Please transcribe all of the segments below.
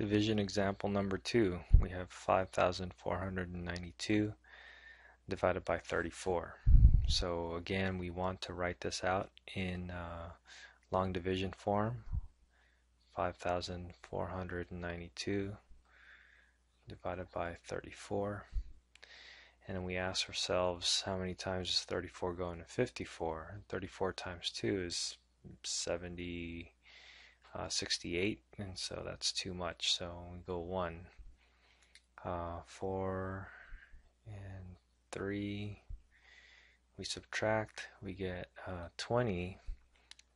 Division example number two. We have 5,492 divided by 34. So again, we want to write this out in uh, long division form. 5,492 divided by 34. And then we ask ourselves how many times does 34 go into 54? 34 times 2 is 70 uh, 68 and so that's too much. So we go 1 uh, 4 and 3 we subtract we get uh, 20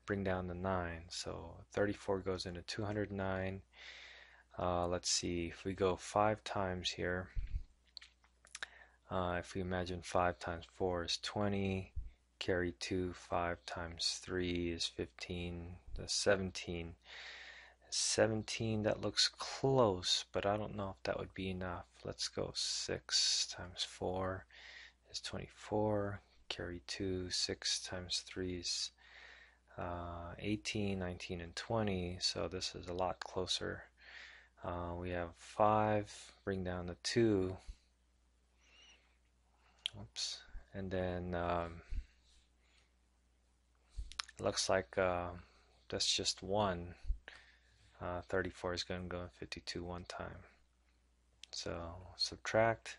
bring down the 9 so 34 goes into 209 uh, let's see if we go 5 times here uh, if we imagine 5 times 4 is 20 carry 2 5 times 3 is 15 the 17 17 that looks close but I don't know if that would be enough. Let's go 6 times 4 is 24 carry 2 6 times 3 is uh, 18 19 and 20 so this is a lot closer. Uh, we have 5 bring down the 2 oops and then um, looks like uh, that's just one. Uh, 34 is going to go in 52 one time. So subtract.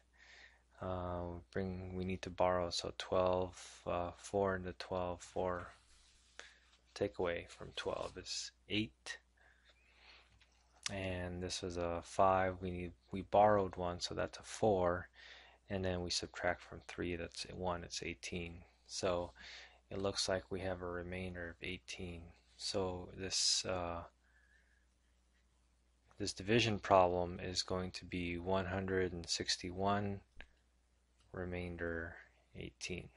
Uh, bring. We need to borrow. So 12, uh, 4 into 12, 4. Take away from 12 is 8. And this was a 5. We need. We borrowed one, so that's a 4. And then we subtract from 3. That's 1. It's 18. So it looks like we have a remainder of 18. So this uh, this division problem is going to be 161 remainder 18.